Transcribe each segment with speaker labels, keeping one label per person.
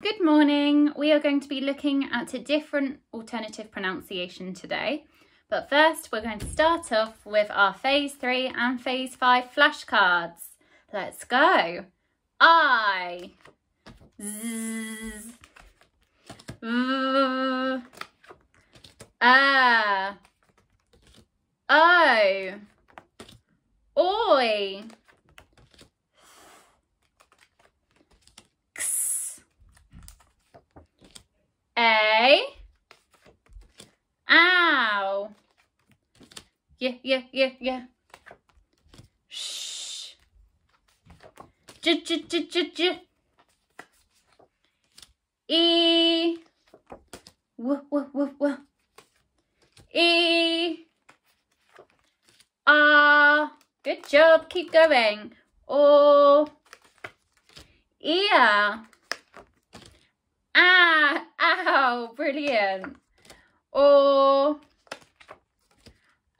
Speaker 1: Good morning. We are going to be looking at a different alternative pronunciation today. But first, we're going to start off with our Phase 3 and Phase 5 flashcards. Let's go. I. Z. V. A. O. Oi. X. A. Ow. Yeah, yeah, yeah, yeah. Shh. J, j, j, j, j. E. W, w, w, w. E. Ah. Good job. Keep going. O. Ear. Ah. Ow. Brilliant. Or.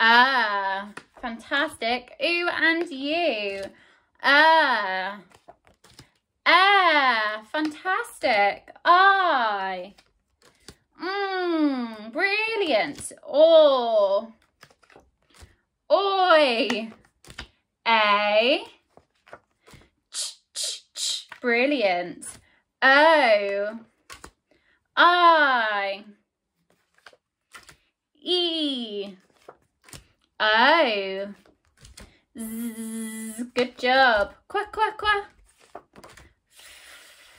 Speaker 1: Ah. Fantastic. Ooh and you. Ah. Ah. Fantastic. I. Mmm. Brilliant. Or. Oi. A. Ch, ch, ch. Brilliant. O. I. E. O. Z. Good job. Quack, quack, quack.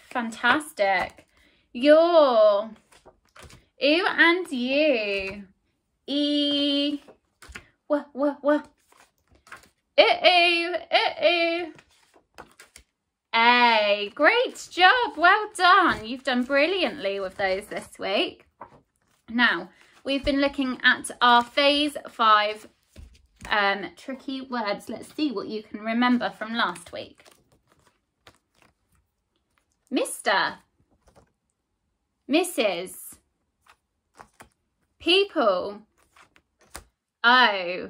Speaker 1: Fantastic. Your. Ooh and you. E. Wah, wah, wah. Uh-oh, uh-oh. A. Great job. Well done. You've done brilliantly with those this week. Now, we've been looking at our phase five um, tricky words. Let's see what you can remember from last week. Mr. Mrs. People. Oh.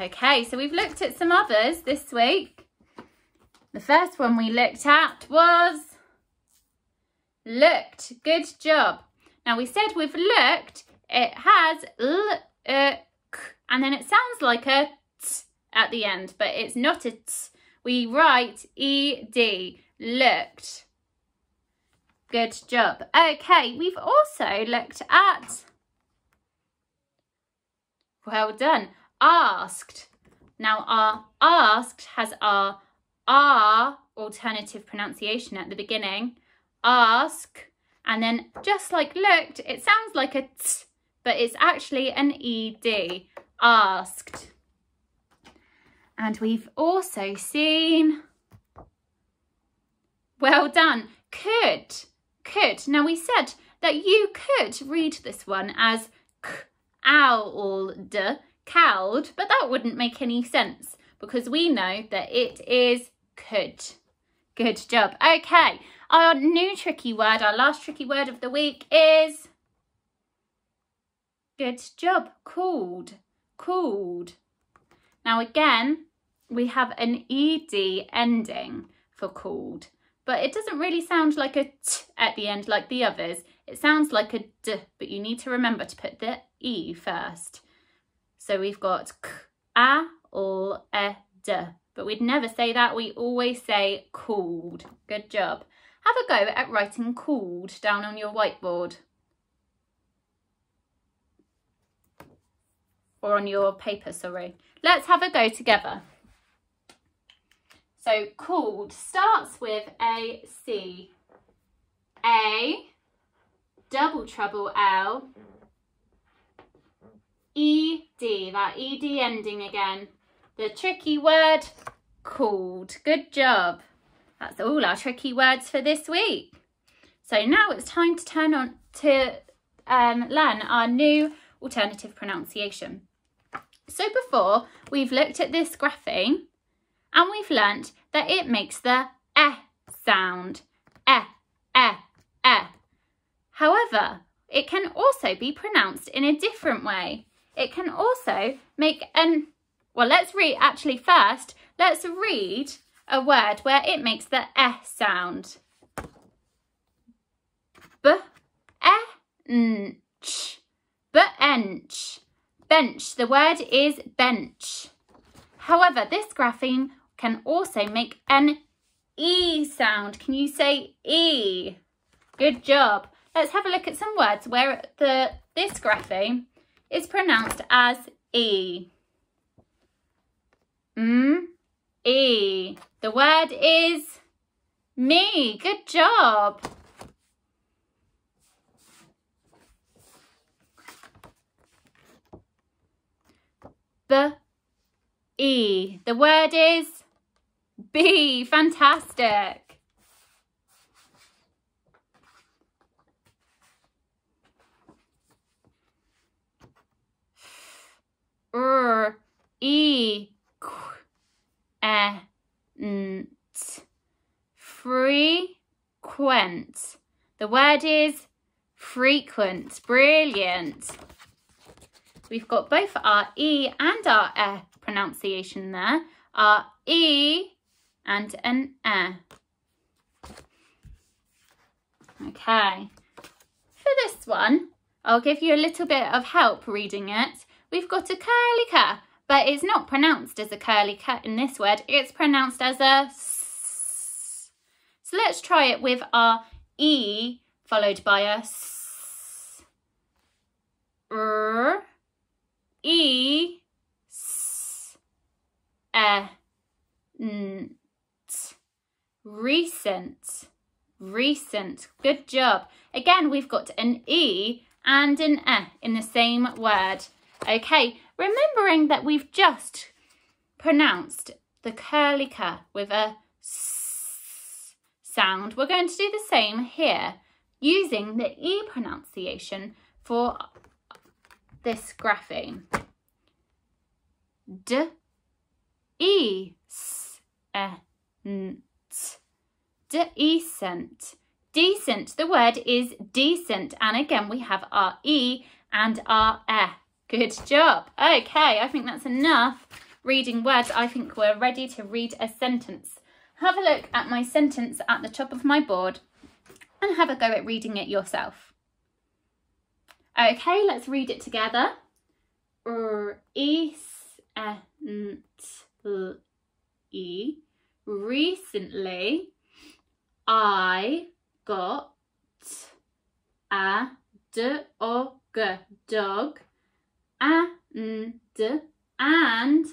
Speaker 1: Okay, so we've looked at some others this week. The first one we looked at was looked. Good job. Now we said we've looked, it has l, uh, and then it sounds like a t at the end, but it's not a t. We write ed, looked. Good job. Okay, we've also looked at, well done, asked. Now our asked has our R alternative pronunciation at the beginning. Ask. And then just like looked, it sounds like a t, but it's actually an ED. Asked. And we've also seen, well done, could, could. Now we said that you could read this one as k, owl, cowed, but that wouldn't make any sense because we know that it is could. Good job. Okay, our new tricky word, our last tricky word of the week is good job, called, called. Now again, we have an ed ending for called, but it doesn't really sound like a t at the end like the others. It sounds like a d, but you need to remember to put the e first. So we've got k, a, e. But we'd never say that. We always say called. Good job. Have a go at writing called down on your whiteboard. Or on your paper, sorry. Let's have a go together. So called starts with a C. A, double trouble L, E-D, that E-D ending again. The tricky word, called. Good job. That's all our tricky words for this week. So now it's time to turn on to um, learn our new alternative pronunciation. So before, we've looked at this grapheme and we've learnt that it makes the eh sound. Eh, eh, eh. However, it can also be pronounced in a different way. It can also make an, well, let's read, actually first, let's read a word where it makes the eh sound. B, eh, bench, bench. Bench, the word is bench. However, this grapheme can also make an E sound. Can you say E? Good job. Let's have a look at some words where the this grapheme is pronounced as E. Mm, E. The word is me. Good job. B E. The word is B. Fantastic. R E Q E N Frequent. The word is frequent. Brilliant. We've got both our E and our E pronunciation there. Our E and an E. Okay. For this one, I'll give you a little bit of help reading it. We've got a curly cat, but it's not pronounced as a curly cat in this word. It's pronounced as a S. So let's try it with our E followed by a S. R. E S E N T. Recent. Recent. Good job. Again, we've got an E and an E in the same word. Okay, remembering that we've just pronounced the curly K with a S sound, we're going to do the same here using the E pronunciation for this grapheme. D, E, S, E, N, T. Decent. Decent. The word is decent. And again, we have our E and our E. Good job. Okay, I think that's enough reading words. I think we're ready to read a sentence. Have a look at my sentence at the top of my board and have a go at reading it yourself. Okay, let's read it together. Recently, recently, I got a dog, dog, and, and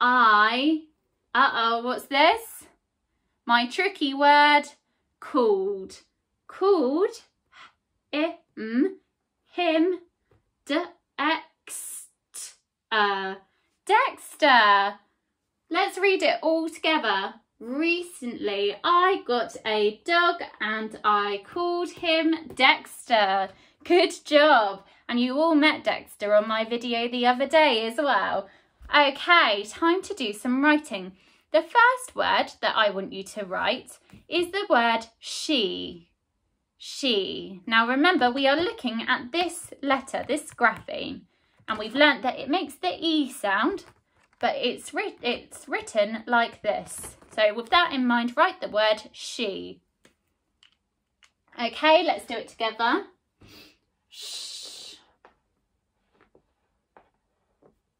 Speaker 1: I, uh-oh, what's this? My tricky word, called, called, him, him, Dexter. Uh, Dexter. Let's read it all together. Recently, I got a dog and I called him Dexter. Good job. And you all met Dexter on my video the other day as well. Okay, time to do some writing. The first word that I want you to write is the word she she. Now remember, we are looking at this letter, this grapheme, and we've learnt that it makes the E sound, but it's, it's written like this. So with that in mind, write the word she. Okay, let's do it together. Sh.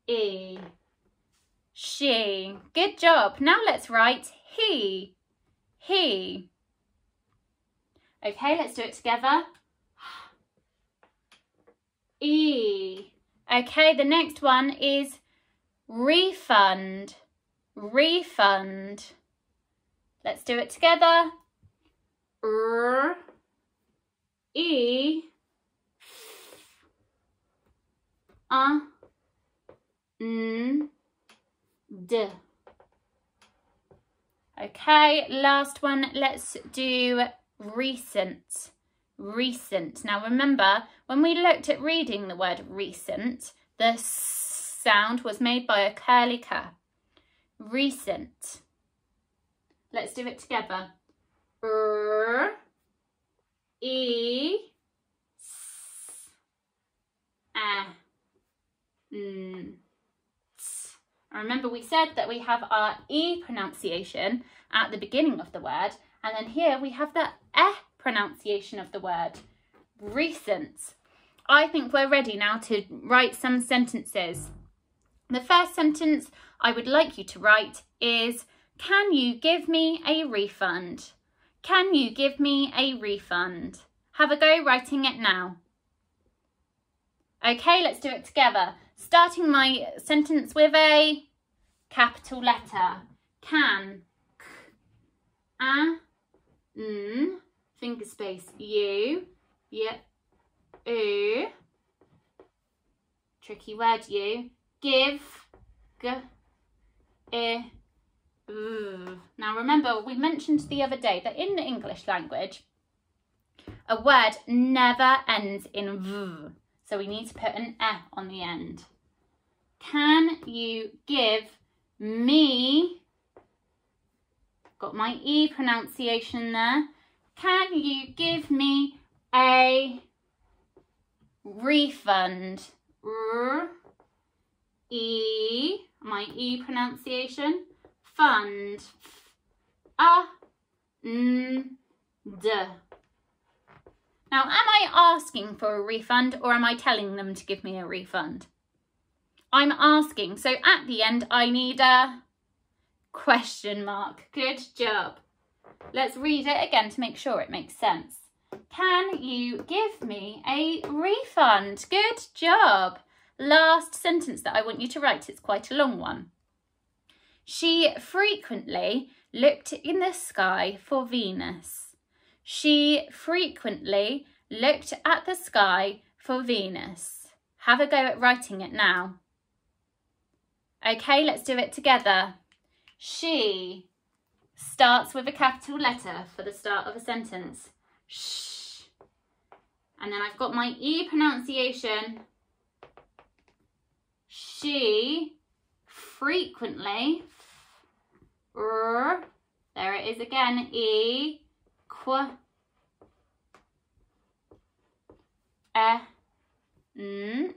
Speaker 1: E. She. Good job. Now let's write he. He. Okay, let's do it together. E. Okay, the next one is refund. Refund. Let's do it together. R. E. Uh. N. D. Okay, last one. Let's do recent, recent. Now remember, when we looked at reading the word recent, the sound was made by a curly K. Recent. Let's do it together. R, E, S, A, N, T. Remember we said that we have our E pronunciation at the beginning of the word and then here we have the eh pronunciation of the word, recent. I think we're ready now to write some sentences. The first sentence I would like you to write is, can you give me a refund? Can you give me a refund? Have a go writing it now. Okay, let's do it together. Starting my sentence with a capital letter. Can. A. N. Finger space. U. Yep. U. Tricky word, you. Give. G. I. Now remember, we mentioned the other day that in the English language, a word never ends in v. So we need to put an e on the end. Can you give me, got my E pronunciation there, can you give me a refund? R, E, my E pronunciation, fund, a, n, d. Now, am I asking for a refund or am I telling them to give me a refund? I'm asking. So at the end, I need a question mark. Good job. Let's read it again to make sure it makes sense. Can you give me a refund? Good job. Last sentence that I want you to write. It's quite a long one. She frequently looked in the sky for Venus. She frequently looked at the sky for Venus. Have a go at writing it now. Okay, let's do it together. She starts with a capital letter for the start of a sentence. Shh. And then I've got my E pronunciation. She frequently, r, there it is again, E, qu, e, n,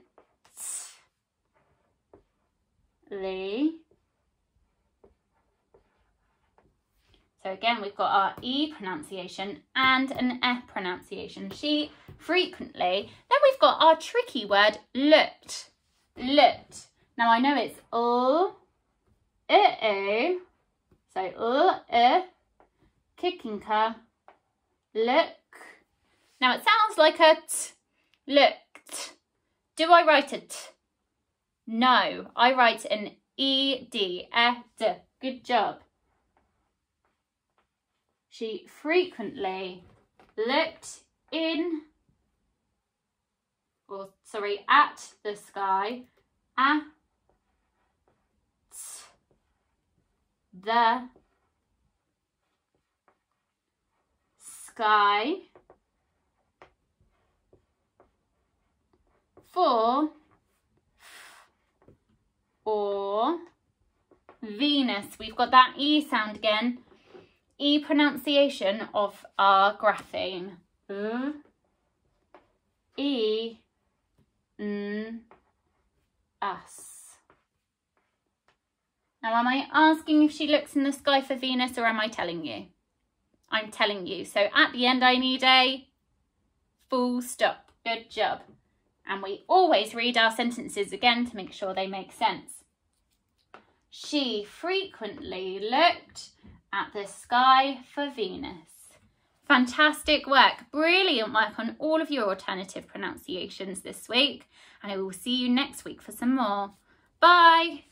Speaker 1: Lee. So again, we've got our E pronunciation and an F pronunciation. She frequently. Then we've got our tricky word, looked. Looked. Now I know it's l, uh, uh, so uh, kicking her, look. Now it sounds like a t, looked. Do I write a t? No, I write an E D E D. Good job. She frequently looked in, or sorry, at the sky, at the sky for or Venus. We've got that E sound again. E pronunciation of our grapheme. V, E, N, S. Now, am I asking if she looks in the sky for Venus or am I telling you? I'm telling you. So at the end, I need a full stop. Good job. And we always read our sentences again to make sure they make sense. She frequently looked at the sky for Venus. Fantastic work, brilliant work on all of your alternative pronunciations this week. And I will see you next week for some more. Bye.